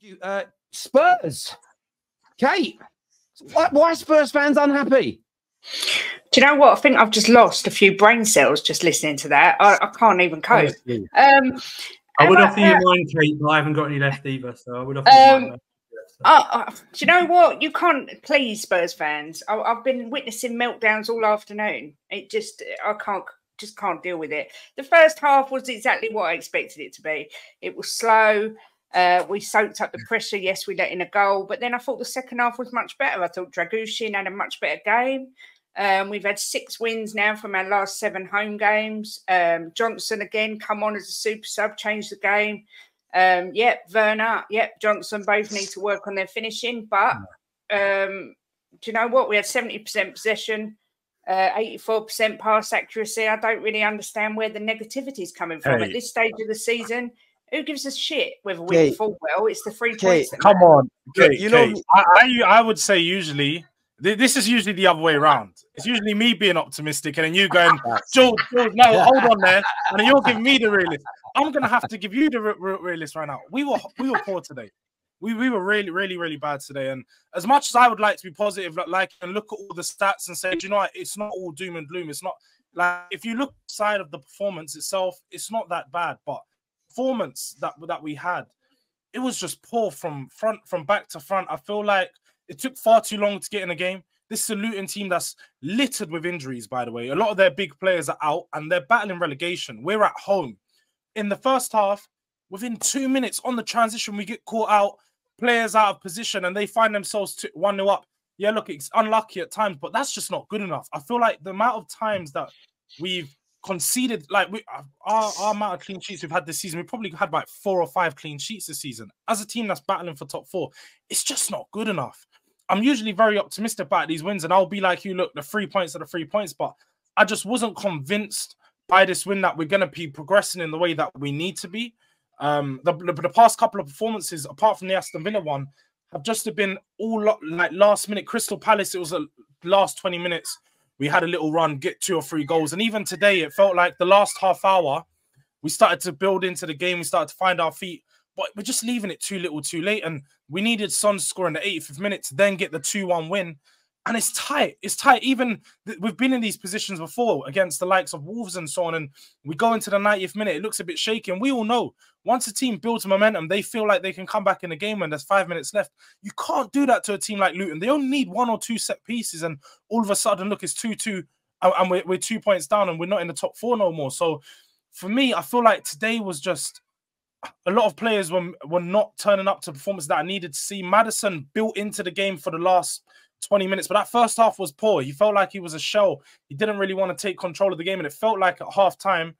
You, uh, Spurs. Kate, why, why are Spurs fans unhappy? Do you know what? I think I've just lost a few brain cells just listening to that. I, I can't even cope. Um, I would am offer you uh, mine, Kate, but I haven't got any left either. So I would offer Um, you mine. Uh, uh, do you know what? You can't please Spurs fans. I, I've been witnessing meltdowns all afternoon. It just, I can't, just can't deal with it. The first half was exactly what I expected it to be. It was slow. Uh, we soaked up the pressure. Yes, we let in a goal, but then I thought the second half was much better. I thought Dragusin had a much better game. Um, we've had six wins now from our last seven home games. Um, Johnson again come on as a super sub, changed the game. Um, yep, Werner, yep, Johnson both need to work on their finishing. But um, do you know what? We had 70% possession, uh, 84% pass accuracy. I don't really understand where the negativity is coming from Hey. at this stage of the season. Who gives a shit whether we Kate. perform well? It's the three Kate, points. Come matter. on, You- Kate, you know Kate. me- I, I I would say usually this is usually the other way around. It's usually me being optimistic and then you going, George, George, no, hold on there, and then you're giving me the realist. I'm gonna have to give you the re- re- realist right now. We were we were poor today. We, we were really really really bad today. And as much as I would like to be positive, like, like and look at all the stats and say, "Do you know, what? it's not all doom and gloom. It's not like if you look side of the performance itself, it's not that bad. But performance that that we had, it was just poor from front from back to front. I feel like it took far too long to get in the game. This is a Luton team that's littered with injuries, by the way. A lot of their big players are out and they're battling relegation. We're at home. In the first half, within two minutes on the transition, we get caught out, players out of position, and they find themselves 1 0 up. Yeah, look, it's unlucky at times, but that's just not good enough. I feel like the amount of times that we've conceded, like we, our, our amount of clean sheets we've had this season, we probably had like four or five clean sheets this season. As a team that's battling for top four, it's just not good enough. I'm usually very optimistic about these wins, and I'll be like you, look, the three points are the three points, but I just wasn't convinced by this win that we're going to be progressing in the way that we need to be. Um, the, the, the past couple of performances, apart from the Aston Villa one, have just been all like last minute. Crystal Palace, it was a last 20 minutes. We had a little run, get two or three goals. And even today, it felt like the last half hour, we started to build into the game. We started to find our feet, but we're just leaving it too little too late. And we needed Son to score in the 85th minute to then get the 2 1 win. And it's tight. It's tight. Even th- we've been in these positions before against the likes of Wolves and so on. And we go into the 90th minute, it looks a bit shaky. And we all know once a team builds momentum, they feel like they can come back in the game when there's five minutes left. You can't do that to a team like Luton. They only need one or two set pieces, and all of a sudden, look, it's 2 2, and and we're, we're two points down, and we're not in the top four no more. So for me, I feel like today was just a lot of players were, were not turning up to performance that I needed to see. Maddison built into the game for the last 20 minutes, but that first half was poor. He felt like he was a shell. He didn't really want to take control of the game, and it felt like at half time,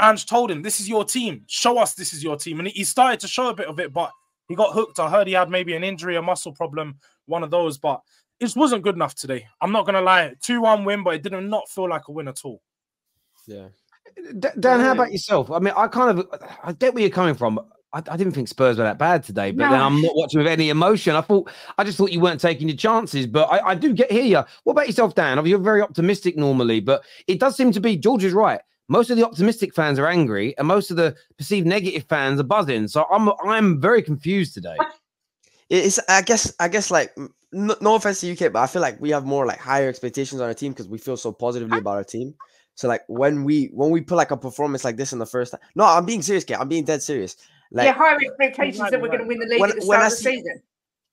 Ange told him, This is your team. Show us this is your team. And he- he started to show a bit of it, but he got hooked. I heard he had maybe an injury, a muscle problem, one of those, but it just wasn't good enough today. I'm not going to lie. 2 1 win, but it did not feel like a win at all. Yeah. D- Dan, how about yourself? I mean, I kind of I get where you're coming from. I, I didn't think Spurs were that bad today, but then I'm not watching with any emotion. I thought I just thought you weren't taking your chances, but I, I do get hear you. What about yourself, Dan? You're very optimistic normally, but it does seem to be George is right. Most of the optimistic fans are angry, and most of the perceived negative fans are buzzing. So I'm I'm very confused today. It's I guess I guess like no, no offense to UK, but I feel like we have more like higher expectations on our team because we feel so positively about our team. So like when we when we put like a performance like this in the first time, no, I'm being serious, Kate. I'm being dead serious. Like, yeah, higher expectations that we're going to win the league When- at the start I of the see- season.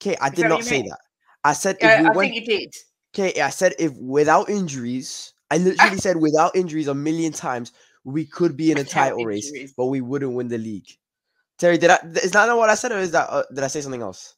Kate, I did not say mean? that. I said if Uh, we I went, think you did. Okay, I said if without injuries, I literally said without injuries a million times, we could be in a title race, but we wouldn't win the league. Terry, did I? Is that not what I said, or is that uh, did I say something else?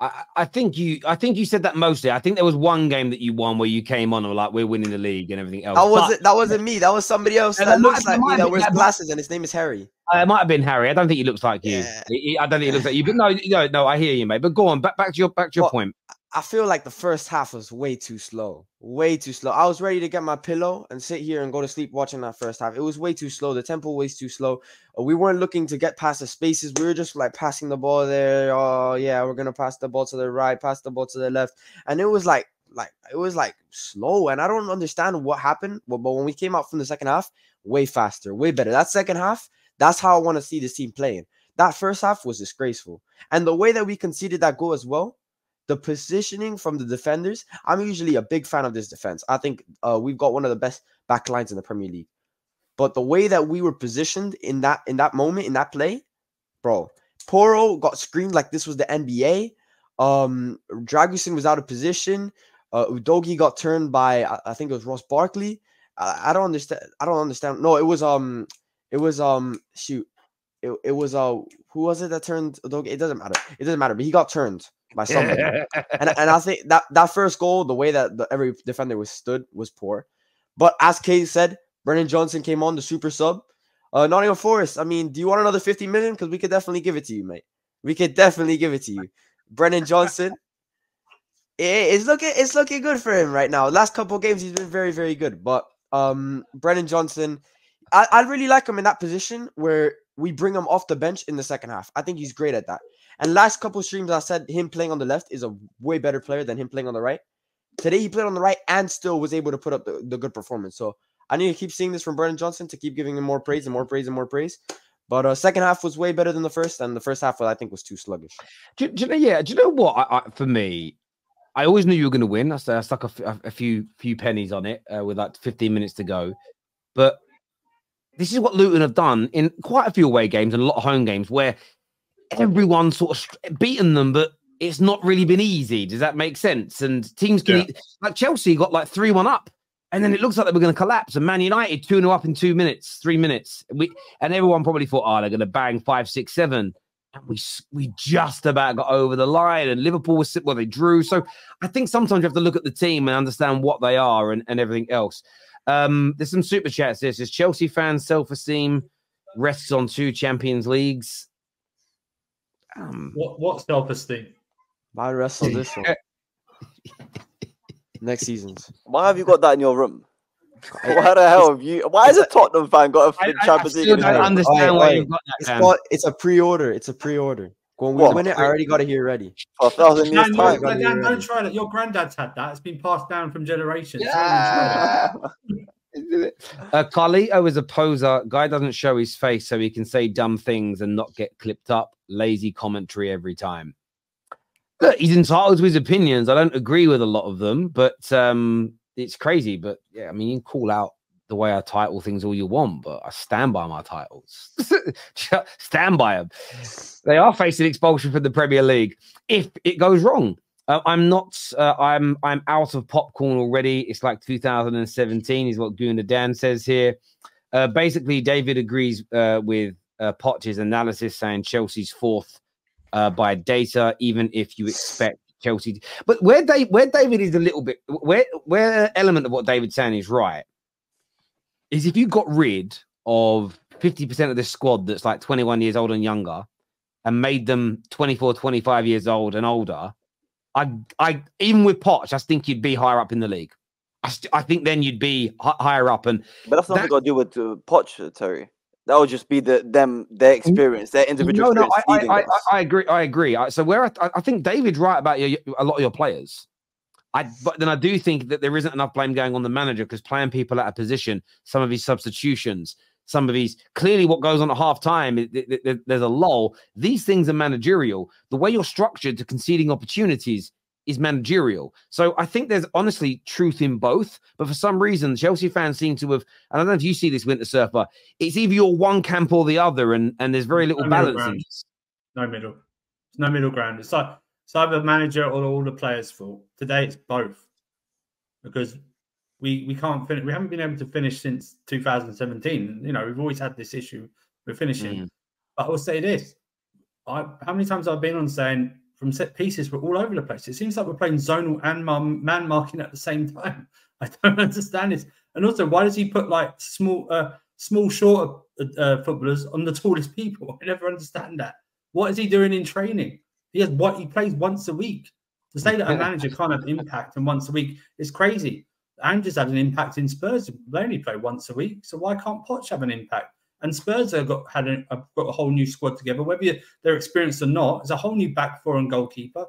I, I think you I think you said that mostly. I think there was one game that you won where you came on and were like, we're winning the league and everything else. That wasn't that wasn't me. That was somebody else that that looks like me that wears that glasses, and his name is Harry. Uh, it might have been Harry. I don't think he looks like you. Yeah. He- he- I don't think he looks like you. But no, no, no. I hear you, mate. But go on, back back to your back to your Well, point. I feel like the first half was way too slow. Way too slow. I was ready to get my pillow and sit here and go to sleep watching that first half. It was way too slow. The tempo was too slow. Uh, We weren't looking to get past the spaces. We were just like passing the ball there. Oh yeah, we're gonna pass the ball to the right, pass the ball to the left, and it was like like it was like slow. And I don't understand what happened. But, but when we came out from the second half, way faster, way better. That second half, that's how I want to see this team playing. that first half was disgraceful. And the way that we conceded that goal as well, the positioning from the defenders. I'm usually a big fan of this defense. I think uh, we've got one of the best back lines in the Premier League. But the way that we were positioned in that in that moment in that play, bro, Porro got screened like this was the NBA. Um, Dragusin was out of position. Uh, Udogie got turned by I, think it was Ross Barkley. I, I don't understand. I don't understand. No, it was um, it was um, shoot, it, it was uh, who was it that turned Udogie? It doesn't matter. It doesn't matter. But he got turned by somebody. and and I think that that first goal, the way that the, every defender was stood was poor. But as Kay said, Brennan Johnson came on the super sub. Uh, Nottingham Forest. I mean, do you want another 50 million? Because we could definitely give it to you, mate. We could definitely give it to you. Brennan Johnson. It, it's looking it's looking good for him right now. Last couple games, he's been very, very good. But um Brennan Johnson, I, I really like him in that position where we bring him off the bench in the second half. I think he's great at that. And last couple streams, I said him playing on the left is a way better player than him playing on the right. Today he played on the right and still was able to put up the, the good performance. So I need to keep seeing this from Brennan Johnson to keep giving him more praise and more praise and more praise. But uh, second half was way better than the first, and the first half I think was too sluggish. Do, do you know? Yeah. Do you know what? I, I, for me, I always knew you were going to win. I, I stuck a, a, few few pennies on it uh, with like 15 minutes to go. But this is what Luton have done in quite a few away games and a lot of home games where everyone sort of beaten them, but it's not really been easy. Does that make sense? And teams can, yeah. like Chelsea got like 3 1 up. And then it looks like they were going to collapse. And Man United 2 0 up in two minutes, three minutes. We, and everyone probably thought, oh, they're going to bang five, six, seven. And we we just about got over the line. And Liverpool was well, they drew. So I think sometimes you have to look at the team and understand what they are and, and everything else. Um, there's some super chats. This is Chelsea fans' self esteem rests on two Champions Leagues. Um, what what self esteem? My rest on this one. Next season's. Why have you got that in your room? Why the hell have you? Why is a Tottenham fan got a Champions League? I don't understand why you got that. It's, called, it's a pre-order. It's a pre-order. Go and win it. I already got it here ready. For a thousand years time. No, Dan, don't try that. Your granddad's had that. It's been passed down from generations. Yeah. uh, Carlito is a poser. Guy doesn't show his face so he can say dumb things and not get clipped up. Lazy commentary every time. Look, he's entitled to his opinions. I don't agree with a lot of them, but um, it's crazy. But yeah, I mean, you can call out the way I title things all you want, but I stand by my titles. stand by them. They are facing expulsion from the Premier League if it goes wrong. Uh, I'm not. Uh, I'm. I'm out of popcorn already. It's like 2017 is what Guna Dan says here. Uh, basically, David agrees uh, with uh, Poch's analysis, saying Chelsea's fourth uh, by data, even if you expect Chelsea. But where Dave, where David is a little bit, where where element of what David's saying is right, is if you got rid of 50% of this squad that's like 21 years old and younger and made them 24, 25 years old and older, I, I even with Poch, I think you'd be higher up in the league. I, st- I think then you'd be h- higher up. And but that's nothing that, got to do with uh, Poch, Terry. That would just be the them their experience, their individual. No, no, I, I, I, I, agree. I agree. So where I, I think David's right about your, a lot of your players. I but then I do think that there isn't enough blame going on the manager because playing people out of position, some of his substitutions, some of these clearly what goes on at half time, there's a lull. These things are managerial. The way you're structured to conceding opportunities is managerial. So I think there's honestly truth in both. But for some reason, Chelsea fans seem to have, and I don't know if you see this, Winter Surfer, it's either you're one camp or the other, and, and there's very little no balance. No middle. No middle ground. It's like it's either manager or all the players' fault. Today it's both. Because we we can't finish we haven't been able to finish since 2017. You know, we've always had this issue with finishing. Mm. But I will say this. I, how many times I've been on saying from set pieces were all over the place. It seems like we're playing zonal and man marking at the same time. I don't understand this. And also, why does he put like small, uh, small, short uh, uh, footballers on the tallest people? I never understand that. What is he doing in training? He has what he plays once a week. To say that a manager can't have impact and once a week is crazy. Ange's had an impact in Spurs. They only play once a week, so why can't Poch have an impact? And Spurs have got had a, have got a whole new squad together. Whether they're experienced or not, it's a whole new back four and goalkeeper,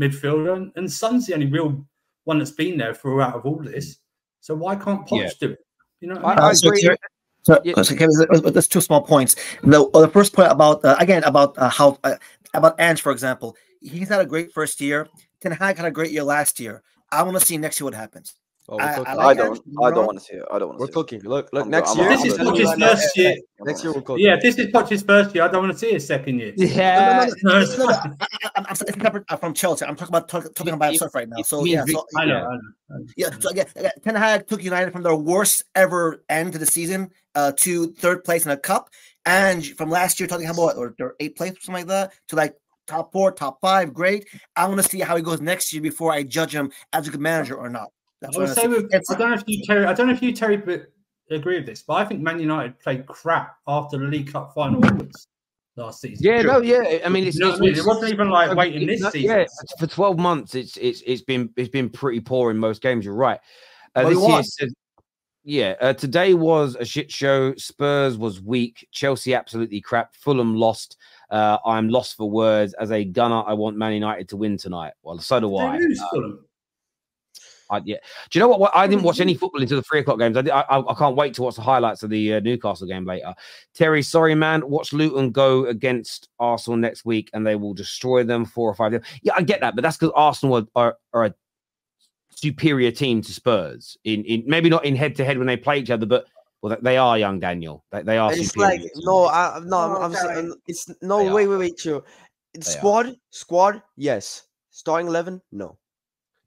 midfielder, and, and Son's the only real one that's been there throughout of all this. So why can't Poch yeah. do it? You know, I, I, agree. So, Yeah. so okay, there's, there's two small points. The, the first point about uh, again about uh, how uh, about Ange, for example, he's had a great first year. Ten Hag had a great year last year. I want to see next year what happens. Oh, I- I like I don't. don't get me I don't want to see it. I don't want to We're see cooking. Look, look. I'm Next go- year, This is Poch's first year. next year we're cooking. Yeah, this is Poch's first year, I don't want to see his second year. Yeah. No, no, no, No, it's no, no, fine. I, I, I'm, I'm separate uh, from Chelsea. I'm talking about talk, talking about It- myself right now. So yeah, we- so, I know. Yeah. I know. yeah. So again, again, Ten Hag took United from their worst ever end to the season uh, to third place in a cup, and from last year talking about or their eighth place, something like that, to like top four, top five. Great. I want to see how he goes next year before I judge him as a good manager or not. That's I what would say with, I don't know if you Terry. I don't know if you Terry but agree with this, but I think Man United played crap after the League Cup final onwards last season. Yeah, no, yeah. I mean, it's, You know it's, I mean? It wasn't even like so waiting this no, season. Yeah, for twelve months, it's it's it's been it's been pretty poor in most games. You're right. Uh, But he this year, won. says- yeah. Uh, today was a shit show. Spurs was weak. Chelsea absolutely crap. Fulham lost. Uh, I'm lost for words. As a gunner, I want Man United to win tonight. Well, so do I. Uh, I, yeah. Do you know what, what? I didn't watch any football until the three o'clock games. I, did- I, I I can't wait to watch the highlights of the uh, Newcastle game later. Terry, sorry, man. Watch Luton go against Arsenal next week and they will destroy them four or five. Yeah, I get that, but that's because Arsenal are, are, are a superior team to Spurs. In, in maybe not in head to head when they play each other, but well, they are young Daniel. They, they are It's superior. like no, I, no, I'm, Oh, I'm saying Darren. it's no. They Wait, are. wait, wait, chill. are. Squad, squad, yes. Starting eleven, no.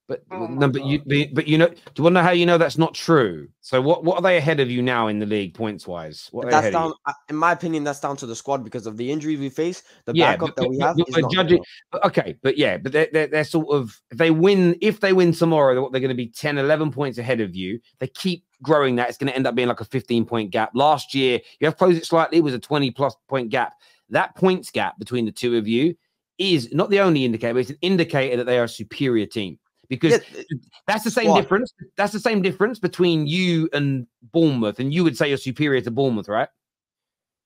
But Oh no, but you, but, but you know, do you want to know how you know that's not true? So what, what are they ahead of you now in the league points wise? What But are that's down. In my opinion, that's down to the squad because of the injuries we face. The Yeah, backup but- that we have but is not judging- But okay, but yeah, but they're, they're, they're sort of if they win, if they win tomorrow, they're, what, they're going to be 10, 11 points ahead of you. They keep growing that. It's going to end up being like a 15 point gap. Last year, you have closed it slightly, it was a 20 plus point gap. That points gap between the two of you is not the only indicator, but it's an indicator that they are a superior team. Because Yeah, that's the same difference. That's the same difference between you and Bournemouth, and you would say you're superior to Bournemouth, right?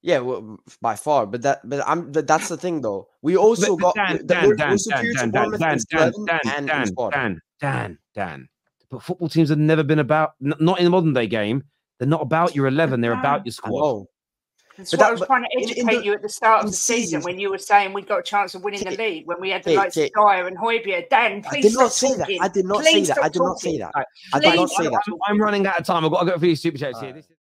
Yeah, well, by far. But that, but I'm. But that's the thing, though. We also But- but got Dan, the- Dan, Dan, Dan, Dan, Dan, Dan, Dan, Dan, Dan. Dan, Dan, Dan. But football teams have never been about, not in the modern day game. They're not about your 11, they're about your squad. Know. That's But what that- I was trying to in- in educate the- you at the start of the season seasons- when you were saying we got a chance of winning the league when we had the Kate, likes Kate. of Dier and Højbjerg. Dan, I please did not stop say that. talking. I did not Please say that. I stop did not say talking. that. I did not Please say stop that. talking. I'm running out of time. I've got to go for these super chats here. Alright. This is-